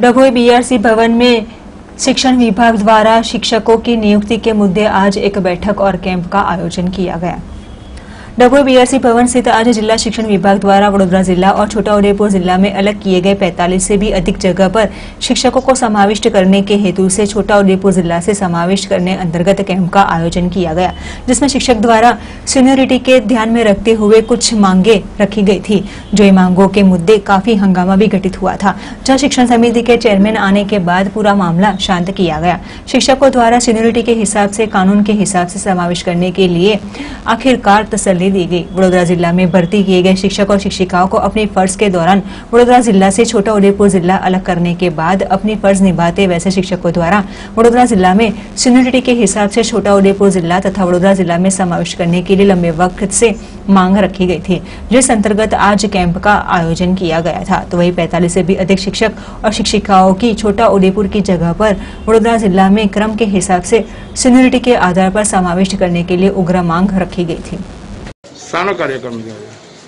Dabhoi BRC भवन में शिक्षण विभाग द्वारा शिक्षकों की नियुक्ति के मुद्दे आज एक बैठक और कैंप का आयोजन किया गया डभोई बीआरसी भवन स्थित आज जिला शिक्षण विभाग द्वारा वडोदरा जिला और छोटाउदेपुर जिला में अलग किए गए 45 से भी अधिक जगह पर शिक्षकों को समाविष्ट करने के हेतु से छोटाउदेपुर जिला से समाविष्ट करने अंतर्गत कैंप का आयोजन किया गया, जिसमें शिक्षक द्वारा सीनियोरिटी के ध्यान में रखते हुए कुछ मांगे रखी गई थी। जो ये मांगों के मुद्दे काफ़ी हंगामा भी घटित हुआ था, जहाँ शिक्षण समिति के चेयरमैन आने के बाद पूरा मामला शांत किया गया। शिक्षकों द्वारा सीनियोरिटी के हिसाब से, कानून के हिसाब से समावेश करने के लिए आखिरकार तसल्ली दी गई। वडोदरा जिला में भर्ती किए गए शिक्षक और शिक्षिकाओं को अपने फ़र्ज़ के दौरान वडोदरा जिला से छोटा उदयपुर जिला अलग करने के बाद अपनी फ़र्ज़ निभाते वैसे शिक्षकों द्वारा वडोदरा जिला में सीनियोरिटी के हिसाब से छोटा उदयपुर जिला तथा वडोदरा जिला में समावेश करने के लिए लंबे वक्त से मांग रखी गई थी, जिस अंतर्गत आज कैंप का आयोजन किया गया था। तो वही 45 से भी अधिक शिक्षक और शिक्षिकाओं की छोटा उदयपुर की जगह पर वडोदरा जिला में क्रम के हिसाब से सीनियोरिटी के आधार पर समाविष्ट करने के लिए उग्र मांग रखी गई थी। શાનો કાર્યક્રમ છે.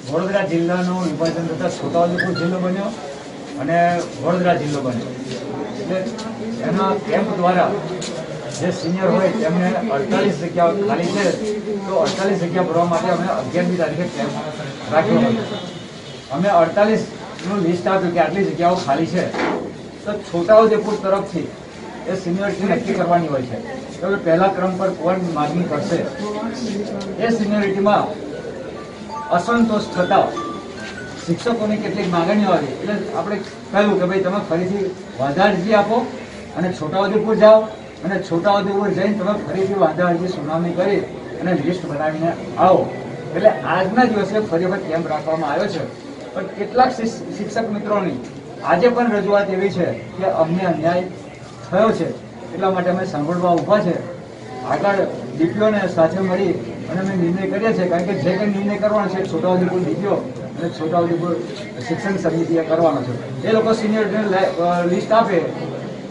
વડોદરા જિલ્લાનું વિભાજન થતાં છોટાઉદેપુર જિલ્લો બન્યો અને વડોદરા જિલ્લો બન્યો. એટલે એના કેમ્પ દ્વારા જે સિનિયર હોય તેમને અડતાલીસ જગ્યાઓ ખાલી છે, તો અડતાલીસ જગ્યા ભરવા માટે અમે અગિયારમી તારીખે કેમ્પ રાખ્યો હતો. અમે અડતાલીસનું લિસ્ટ આપ્યું કે આટલી જગ્યાઓ ખાલી છે. તો છોટાઉદેપુર તરફથી એ સિનિયરિટી નક્કી કરવાની હોય છે. તો પહેલા ક્રમ પર કોણ માગણી કરશે? એ સિનિયરિટીમાં અસંતોષ થતા શિક્ષકોની કેટલીક માંગણીઓ આવી. એટલે આપણે કહ્યું કે ભાઈ, તમે ફરીથી વાંધા અરજી આપો અને છોટાઉદેપુર જાઓ અને છોટાઉદેપુર જઈને તમે ફરીથી વાંધા અરજી સુનાવણી કરી અને લિસ્ટ બનાવીને આવો. એટલે આજના દિવસે ફરી વખત કેમ્પ રાખવામાં આવ્યો છે. પણ કેટલાક શિક્ષ- શિક્ષક મિત્રોની આજે પણ રજૂઆત એવી છે કે અમને અન્યાય થયો છે. એટલા માટે અમે સાંભળવા ઊભા છે. આગળ ડીપીઓને સાથે મળી અને અમે નિર્ણય કરીએ છીએ કારણ કે જે કંઈ નિર્ણય કરવાનો છે છોટાઉદેપુર ડીપીઓ અને છોટાઉદેપુર શિક્ષણ સમિતિએ કરવાનો છે. એ લોકો સિનિયર લિસ્ટ આપે.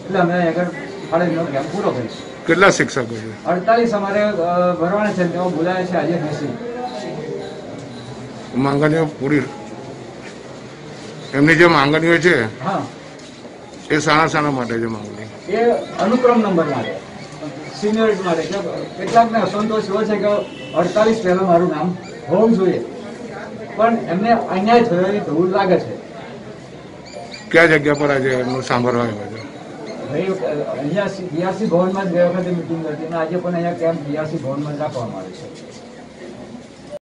એટલે અમે આગળ ફાળવીનો કેમ્પ પૂરો કરીશું. કેટલા શિક્ષકો છે? અડતાલીસ અમારે ભરવાના છે તેઓ બોલાયા છે આજે બેસી માંગણીઓ પૂરી. એમની જે માંગણીઓ છે હા. એ સાણા સાણા માટે છે માંગણી એ અનુક્રમ નંબર માટે સિનિયરિટી માટે કે કેટલાકને અસંતોષ એવો છે કે અડતાલીસ પહેલાં મારું નામ હોવું જોઈએ. પણ એમને અન્યાય થયો એવી ધૂળ લાગે છે. કયા જગ્યા પર આજે એમનું સાંભળવા આવ્યું છે? અહીંયા બીઆરસી ભવનમાં જ ગયા વખતે મિટિંગ હતી અને આજે પણ અહીંયા કેમ્પ બીઆરસી ભવનમાં રાખવામાં આવે છે.